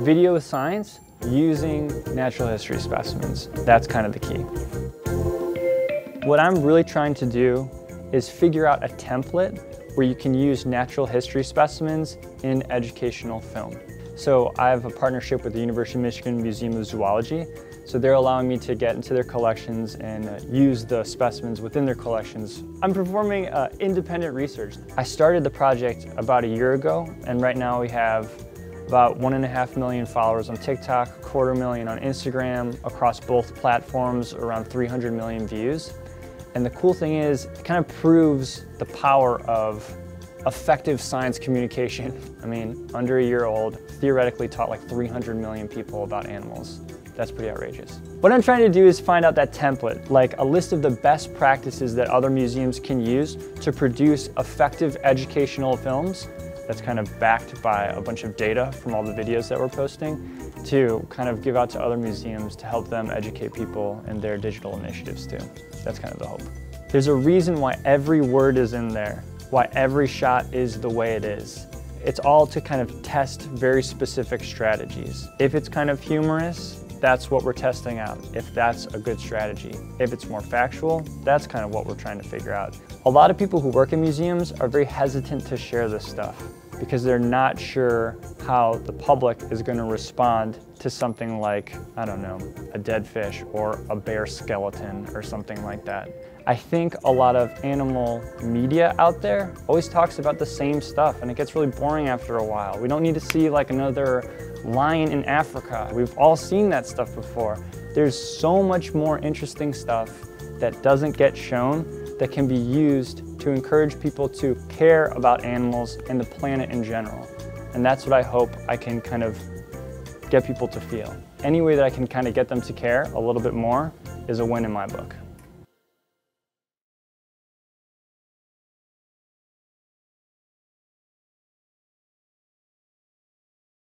Video science using natural history specimens. That's kind of the key. What I'm really trying to do is figure out a template where you can use natural history specimens in educational film. So I have a partnership with the University of Michigan Museum of Zoology. So they're allowing me to get into their collections and uh, use the specimens within their collections. I'm performing uh, independent research. I started the project about a year ago and right now we have about one and a half million followers on TikTok, quarter million on Instagram, across both platforms, around 300 million views. And the cool thing is, it kind of proves the power of effective science communication. I mean, under a year old, theoretically taught like 300 million people about animals. That's pretty outrageous. What I'm trying to do is find out that template, like a list of the best practices that other museums can use to produce effective educational films that's kind of backed by a bunch of data from all the videos that we're posting to kind of give out to other museums to help them educate people in their digital initiatives too. That's kind of the hope. There's a reason why every word is in there, why every shot is the way it is. It's all to kind of test very specific strategies. If it's kind of humorous, that's what we're testing out, if that's a good strategy. If it's more factual, that's kind of what we're trying to figure out. A lot of people who work in museums are very hesitant to share this stuff because they're not sure how the public is going to respond to something like, I don't know, a dead fish or a bear skeleton or something like that. I think a lot of animal media out there always talks about the same stuff and it gets really boring after a while. We don't need to see like another lion in Africa. We've all seen that stuff before. There's so much more interesting stuff that doesn't get shown that can be used to encourage people to care about animals and the planet in general. And that's what I hope I can kind of get people to feel. Any way that I can kind of get them to care a little bit more is a win in my book.